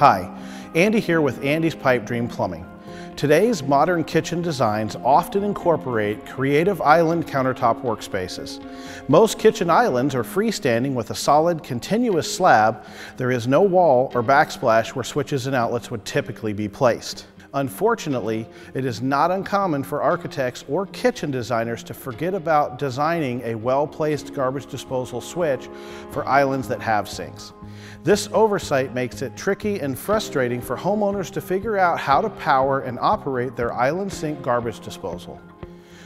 Hi, Andy here with Andy's Pipe Dream Plumbing. Today's modern kitchen designs often incorporate creative island countertop workspaces. Most kitchen islands are freestanding with a solid continuous slab. There is no wall or backsplash where switches and outlets would typically be placed. Unfortunately, it is not uncommon for architects or kitchen designers to forget about designing a well-placed garbage disposal switch for islands that have sinks. This oversight makes it tricky and frustrating for homeowners to figure out how to power and operate their island sink garbage disposal.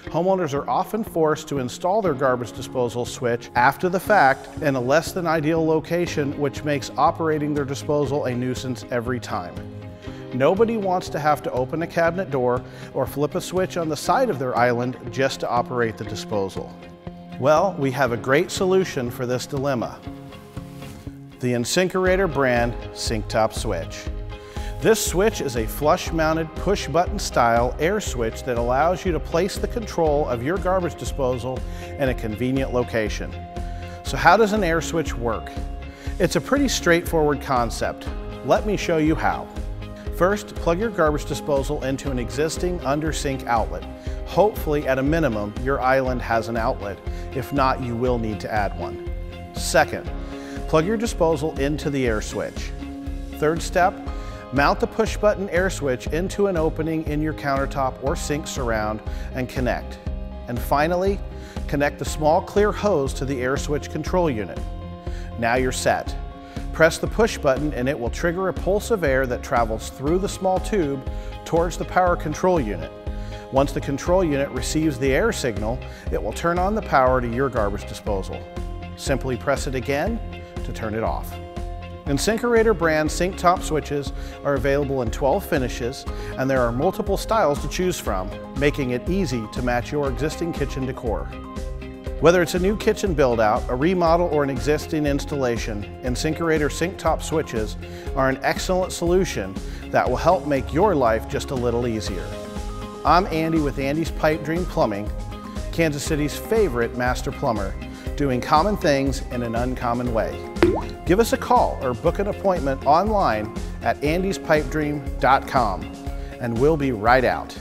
Homeowners are often forced to install their garbage disposal switch after the fact in a less than ideal location, which makes operating their disposal a nuisance every time. Nobody wants to have to open a cabinet door or flip a switch on the side of their island just to operate the disposal. Well, we have a great solution for this dilemma. The InSinkErator brand Sink Top Switch. This switch is a flush mounted push button style air switch that allows you to place the control of your garbage disposal in a convenient location. So how does an air switch work? It's a pretty straightforward concept. Let me show you how. First, plug your garbage disposal into an existing under sink outlet. Hopefully, at a minimum, your island has an outlet. If not, you will need to add one. Second, plug your disposal into the air switch. Third step, mount the push button air switch into an opening in your countertop or sink surround and connect. And finally, connect the small clear hose to the air switch control unit. Now you're set. Press the push button and it will trigger a pulse of air that travels through the small tube towards the power control unit. Once the control unit receives the air signal, it will turn on the power to your garbage disposal. Simply press it again to turn it off. InSinkErator brand sink top switches are available in 12 finishes and there are multiple styles to choose from, making it easy to match your existing kitchen decor. Whether it's a new kitchen build out, a remodel, or an existing installation, InSinkErator sink top switches are an excellent solution that will help make your life just a little easier. I'm Andy with Andy's Pipe Dream Plumbing, Kansas City's favorite master plumber, doing common things in an uncommon way. Give us a call or book an appointment online at andyspipedream.com and we'll be right out.